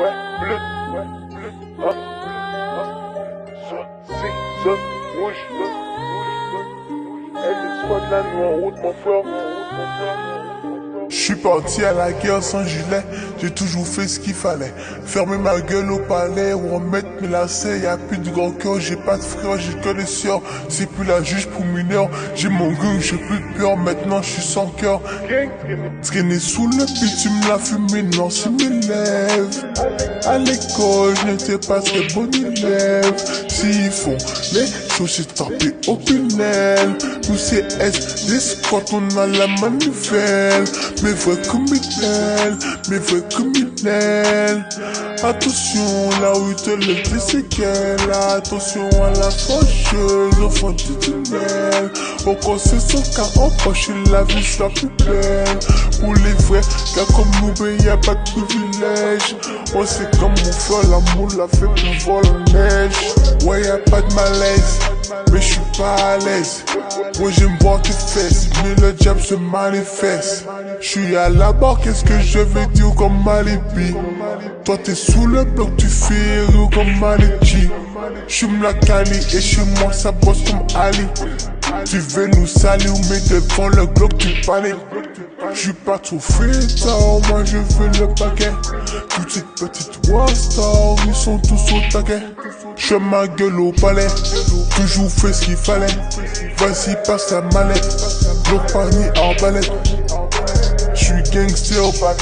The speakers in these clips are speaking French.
ouais, bleu, ouais, bleu, ah, zone, c'est zone, rouge, zone, rouge, elle est soit la nuit en route, mon frère, en route, mon frère. Je suis parti à la guerre sans gilet, j'ai toujours fait ce qu'il fallait. Fermer ma gueule au palais ou remettre mes lacets, y'a plus de grand cœur, j'ai pas de frère, j'ai que des sœurs. C'est plus la juge pour mineur, j'ai mon gang, j'ai plus de peur, maintenant je suis sans cœur. Traîner sous le bitume, la fumée, non, c'est mes lèvres. À l'école, je n'étais pas très bon élève. S'ils font les choses, c'est tapé au Pinel. Nous c'est S10 quand on a la manivelle. Mais vrais criminels, mais vrais criminels. Attention, là où te le dit c'est qu'elle. Attention à la faucheuse au fond du tunnel. Au conseil son cas empoché, la vie soit plus belle. Pour les vrais gars comme nous, ben y a pas de privilège. On sait comme mon frère, l'amour l'a fait la neige. Ouais, y a pas de malaise, mais je suis pas à l'aise. Moi j'aime voir tes fesses, mais le diable se manifeste. Je suis à la barre, qu'est-ce que je vais dire comme Malibi Toi t'es sous le bloc, tu fais héros comme Maliki. J'sume la Cali et chez moi ça bosse comme Ali. Tu veux nous salir, mais devant le globe tu paniques. J'suis pas trop fêtard, moi je veux le paquet. Toutes ces petites stars, ils sont tous au taquet. Je ma gueule au palais, toujours fait ce qu'il fallait. Vas-y, passe la mallette, bloc panier arbalète. J'suis gangster, pas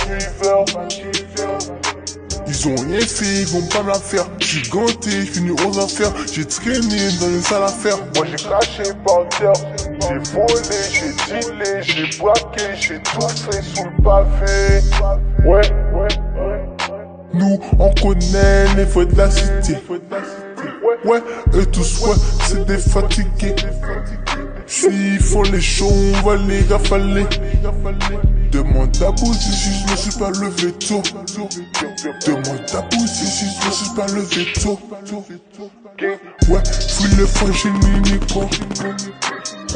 ils ont rien fait, ils vont pas me la faire. J'suis ganté, fini aux affaires. J'ai traîné dans les salles à faire. Moi j'ai craché par terre, j'ai volé, j'ai dealé, j'ai braqué, j'ai tout fait sous le pavé. Ouais, ouais, ouais. Nous, on connaît les voies de la cité. Ouais, eux tous, ouais, c'est des fatigués. S'ils font les shows, on va les rafaler. Demande à Bouzy si je me suis pas levé tôt. Demande à Bouzy si je me suis pas levé tôt. Ouais, fouille le fond chez Nico.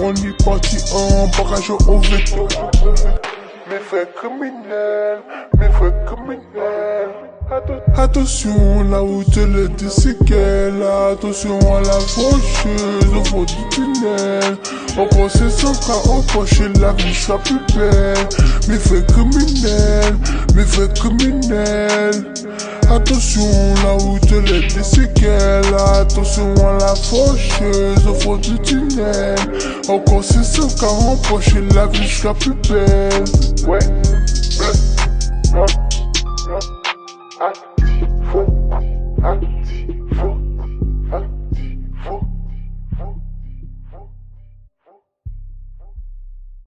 On est parti en barrage au veto. Mes frères criminels, mes frères criminels. Attention là où te le dit c'est qu'elle Attention à la faucheuse au fond du tunnel. On pensait sans cas empoché la vie sera plus belle Mes frères criminels, mes frères criminels. Attention là où te le dit c'est qu'elle Attention à la faucheuse au fond du tunnel. On pensait sans cas empoché la vie sera plus belle Ouais